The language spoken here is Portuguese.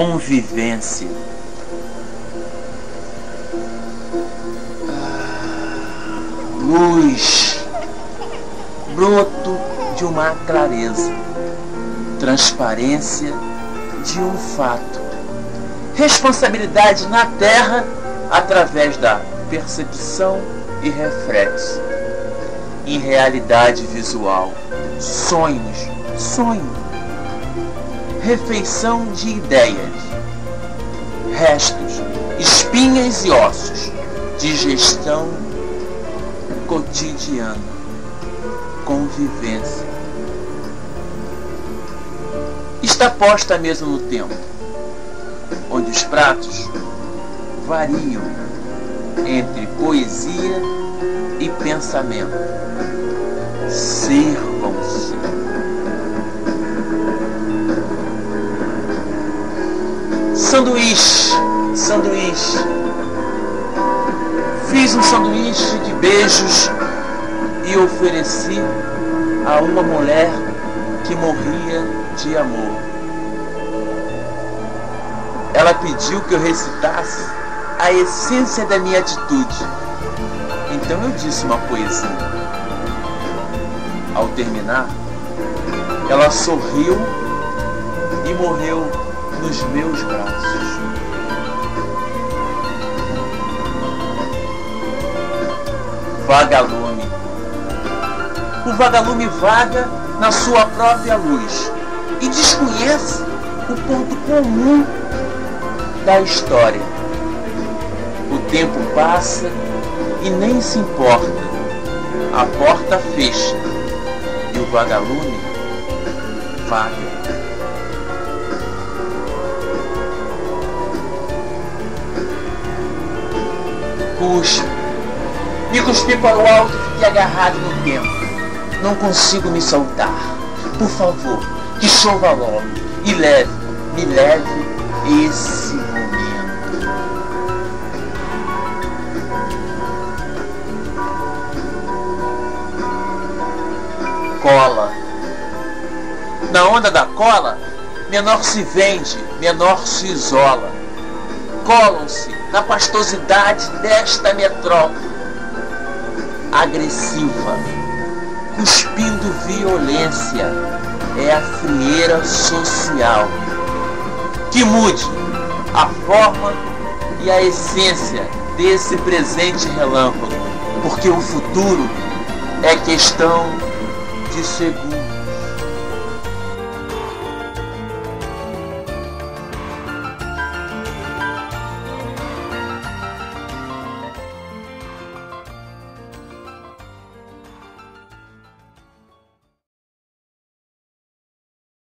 convivência. Ah, luz, broto de uma clareza, transparência de um fato, responsabilidade na terra através da percepção e reflexo, em realidade visual, sonhos, sonho, refeição de ideias, restos, espinhas e ossos, digestão cotidiana, convivência. Está posta mesmo no tempo, onde os pratos variam entre poesia e pensamento. Sirvam-se. Sanduíche, sanduíche. Fiz um sanduíche de beijos e ofereci a uma mulher que morria de amor. Ela pediu que eu recitasse a essência da minha atitude. Então eu disse uma poesia. Ao terminar, ela sorriu e morreu nos meus braços. Vagalume. O vagalume vaga na sua própria luz e desconhece o ponto comum da história. O tempo passa e nem se importa. A porta fecha e o vagalume vaga. Puxa, me cuspi para o alto e fiquei agarrado no tempo. Não consigo me soltar. Por favor, que chova logo e leve, me leve esse momento. Cola. Na onda da cola, menor se vende, menor se isola. Colam-se na pastosidade desta metrópole agressiva, cuspindo violência, é a frieira social. Que mude a forma e a essência desse presente relâmpago, porque o futuro é questão de segundos.